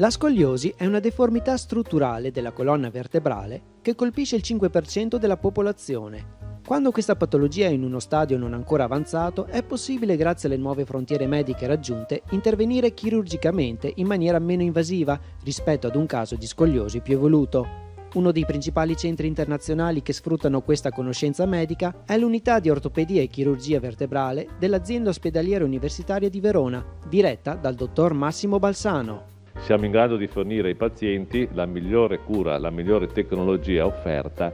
La scoliosi è una deformità strutturale della colonna vertebrale che colpisce il 5% della popolazione. Quando questa patologia è in uno stadio non ancora avanzato, è possibile, grazie alle nuove frontiere mediche raggiunte, intervenire chirurgicamente in maniera meno invasiva rispetto ad un caso di scoliosi più evoluto. Uno dei principali centri internazionali che sfruttano questa conoscenza medica è l'unità di ortopedia e chirurgia vertebrale dell'azienda ospedaliera universitaria di Verona, diretta dal dottor Massimo Balsano. Siamo in grado di fornire ai pazienti la migliore cura, la migliore tecnologia offerta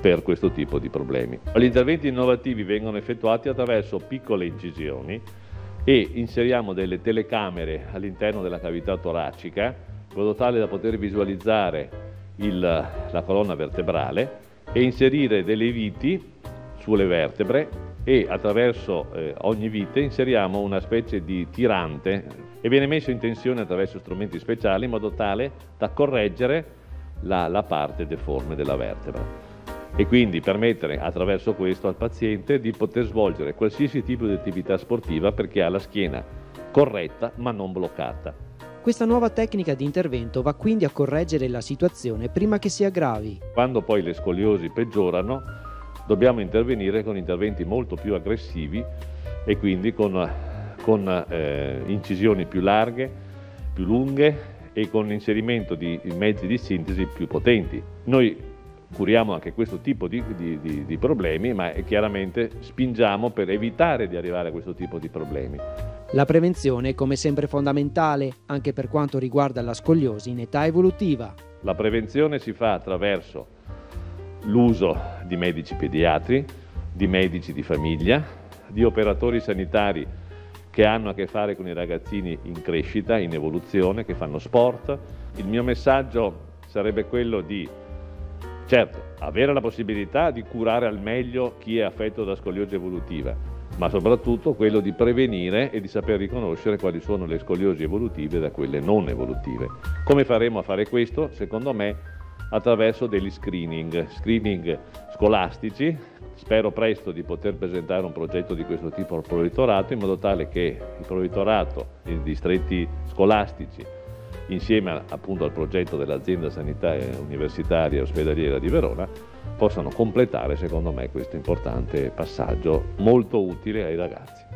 per questo tipo di problemi. Gli interventi innovativi vengono effettuati attraverso piccole incisioni e inseriamo delle telecamere all'interno della cavità toracica in modo tale da poter visualizzare il, la colonna vertebrale e inserire delle viti sulle vertebre e attraverso eh, ogni vite inseriamo una specie di tirante e viene messo in tensione attraverso strumenti speciali in modo tale da correggere la, la parte deforme della vertebra e quindi permettere attraverso questo al paziente di poter svolgere qualsiasi tipo di attività sportiva perché ha la schiena corretta ma non bloccata. Questa nuova tecnica di intervento va quindi a correggere la situazione prima che si aggravi. Quando poi le scoliosi peggiorano, dobbiamo intervenire con interventi molto più aggressivi e quindi con, con eh, incisioni più larghe, più lunghe e con l'inserimento di mezzi di sintesi più potenti. Noi curiamo anche questo tipo di, di, di, di problemi, ma chiaramente spingiamo per evitare di arrivare a questo tipo di problemi. La prevenzione è come sempre fondamentale, anche per quanto riguarda la scoliosi in età evolutiva. La prevenzione si fa attraverso l'uso di medici pediatri, di medici di famiglia, di operatori sanitari che hanno a che fare con i ragazzini in crescita, in evoluzione, che fanno sport. Il mio messaggio sarebbe quello di, certo, avere la possibilità di curare al meglio chi è affetto da scoliosi evolutiva, ma soprattutto quello di prevenire e di saper riconoscere quali sono le scoliosi evolutive da quelle non evolutive. Come faremo a fare questo? Secondo me attraverso degli screening, screening scolastici. Spero presto di poter presentare un progetto di questo tipo al provvitorato in modo tale che il provvitorato, i distretti scolastici, insieme appunto al progetto dell'azienda sanitaria universitaria ospedaliera di Verona, possano completare secondo me questo importante passaggio molto utile ai ragazzi.